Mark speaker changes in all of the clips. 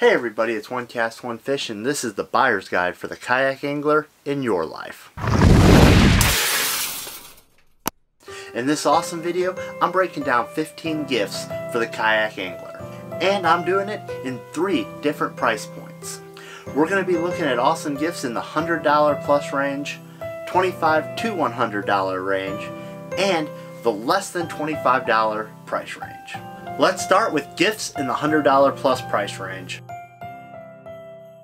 Speaker 1: Hey everybody, it's One Cast One Fish and this is the buyer's guide for the kayak angler in your life. In this awesome video, I'm breaking down 15 gifts for the kayak angler. And I'm doing it in three different price points. We're going to be looking at awesome gifts in the $100 plus range, 25 to $100 range, and the less than $25 price range. Let's start with gifts in the $100 plus price range.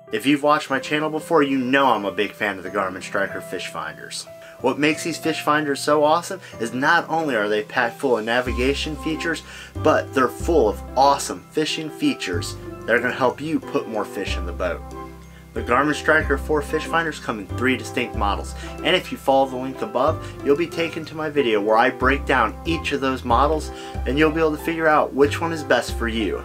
Speaker 1: If you've watched my channel before, you know I'm a big fan of the Garmin Striker fish finders. What makes these fish finders so awesome is not only are they packed full of navigation features, but they're full of awesome fishing features that are going to help you put more fish in the boat. The Garmin Striker 4 fish finders come in three distinct models, and if you follow the link above, you'll be taken to my video where I break down each of those models, and you'll be able to figure out which one is best for you.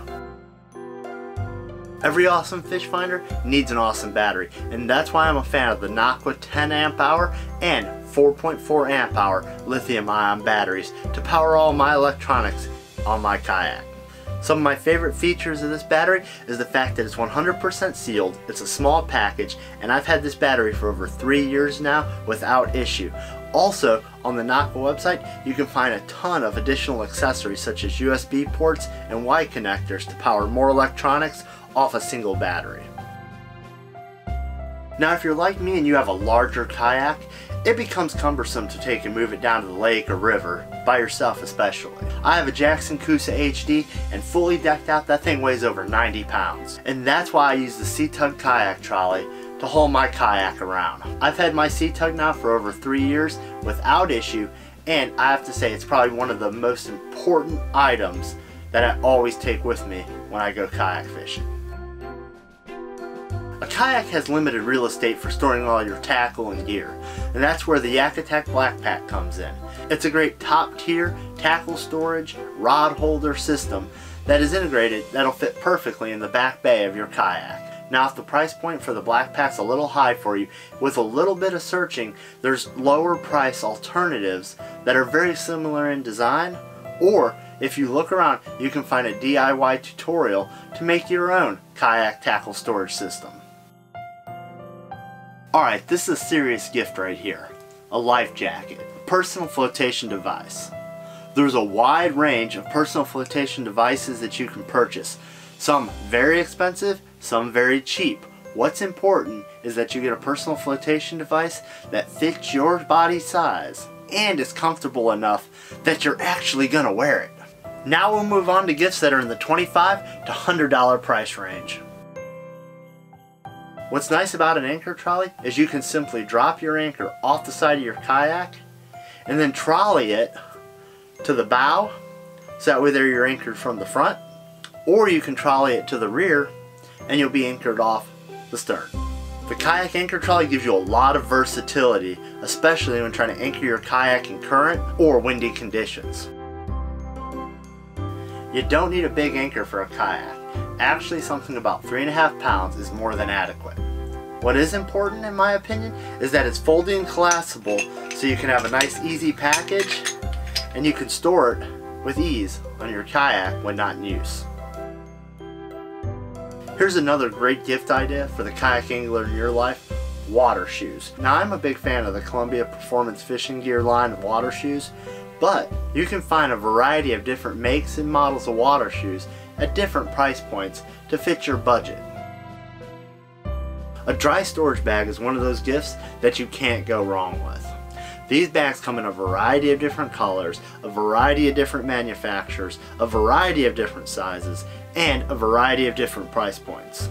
Speaker 1: Every awesome fish finder needs an awesome battery, and that's why I'm a fan of the Nocqua 10 amp hour and 4.4 amp hour lithium ion batteries to power all my electronics on my kayak. Some of my favorite features of this battery is the fact that it's 100% sealed, it's a small package, and I've had this battery for over three years now without issue. Also, on the Nocqua website, you can find a ton of additional accessories such as USB ports and Y connectors to power more electronics off a single battery. Now if you're like me and you have a larger kayak, it becomes cumbersome to take and move it down to the lake or river, by yourself especially. I have a Jackson Coosa HD and fully decked out that thing weighs over 90 pounds. And that's why I use the C-Tug kayak trolley to haul my kayak around. I've had my C-Tug now for over three years without issue and I have to say it's probably one of the most important items that I always take with me when I go kayak fishing. A kayak has limited real estate for storing all your tackle and gear, and that's where the Yak Attack Black Pack comes in. It's a great top tier tackle storage, rod holder system that is integrated that'll fit perfectly in the back bay of your kayak. Now if the price point for the Black Pack's a little high for you, with a little bit of searching, there's lower price alternatives that are very similar in design, or if you look around, you can find a DIY tutorial to make your own kayak tackle storage system. Alright, this is a serious gift right here. A life jacket. A personal flotation device. There's a wide range of personal flotation devices that you can purchase. Some very expensive, some very cheap. What's important is that you get a personal flotation device that fits your body size and is comfortable enough that you're actually going to wear it. Now we'll move on to gifts that are in the 25 to $100 price range. What's nice about an anchor trolley is you can simply drop your anchor off the side of your kayak and then trolley it to the bow so that way there you're anchored from the front or you can trolley it to the rear and you'll be anchored off the stern. The kayak anchor trolley gives you a lot of versatility especially when trying to anchor your kayak in current or windy conditions. You don't need a big anchor for a kayak. Actually something about 3.5 pounds is more than adequate. What is important in my opinion is that it's folding and collapsible so you can have a nice easy package and you can store it with ease on your kayak when not in use. Here's another great gift idea for the kayak angler in your life, water shoes. Now I'm a big fan of the Columbia Performance Fishing Gear line of water shoes, but you can find a variety of different makes and models of water shoes at different price points to fit your budget. A dry storage bag is one of those gifts that you can't go wrong with. These bags come in a variety of different colors, a variety of different manufacturers, a variety of different sizes, and a variety of different price points.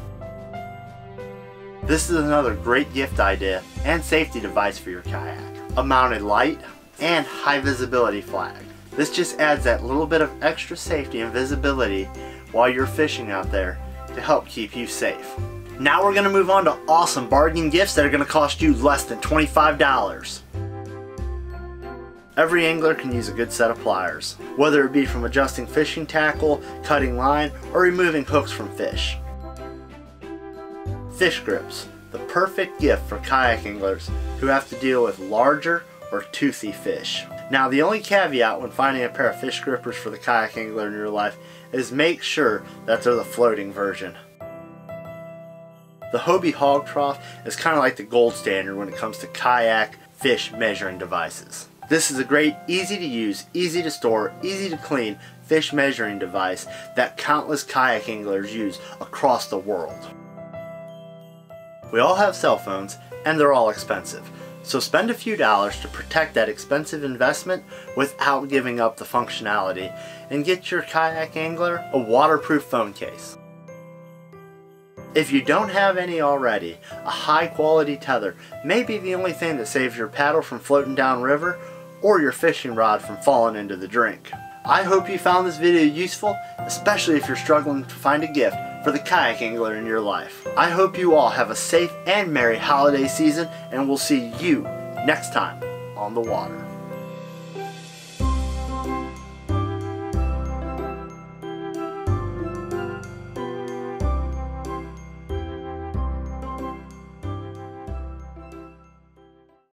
Speaker 1: This is another great gift idea and safety device for your kayak. A mounted light and high visibility flag. This just adds that little bit of extra safety and visibility while you're fishing out there to help keep you safe. Now we're going to move on to awesome bargain gifts that are going to cost you less than $25. Every angler can use a good set of pliers, whether it be from adjusting fishing tackle, cutting line, or removing hooks from fish. Fish grips, the perfect gift for kayak anglers who have to deal with larger or toothy fish. Now the only caveat when finding a pair of fish grippers for the kayak angler in your life is make sure that they're the floating version. The Hobie Hawg Trough is kind of like the gold standard when it comes to kayak fish measuring devices. This is a great, easy to use, easy to store, easy to clean fish measuring device that countless kayak anglers use across the world. We all have cell phones and they're all expensive. So spend a few dollars to protect that expensive investment without giving up the functionality and get your kayak angler a waterproof phone case. If you don't have any already, a high quality tether may be the only thing that saves your paddle from floating down river or your fishing rod from falling into the drink. I hope you found this video useful, especially if you're struggling to find a gift for the kayak angler in your life. I hope you all have a safe and merry holiday season and we'll see you next time on the water.